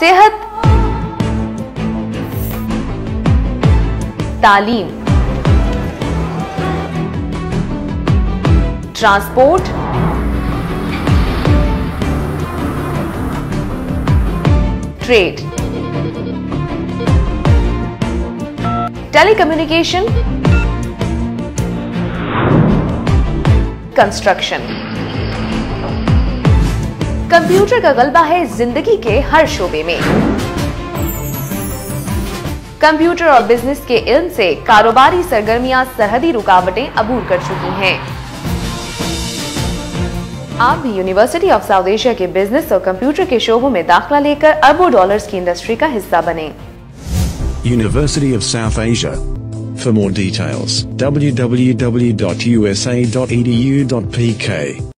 सेहत तालीम transport trade telecommunication construction. Computer का गलबा है ज़िंदगी के हर शोबे में कंप्यूटर और बिज़नेस के इल्म से कारोबारी सरगर्मियाँ सरहदी रुकावटें अबूर कर चुकी हैं आप भी यूनिवर्सिटी ऑफ़ साउथ एशिया के बिज़नेस और कंप्यूटर के शोबों में दाखला लेकर अरबों डॉलर्स की इंडस्ट्री का हिस्सा बने University of South Asia. For more details, www.usa.edu.pk.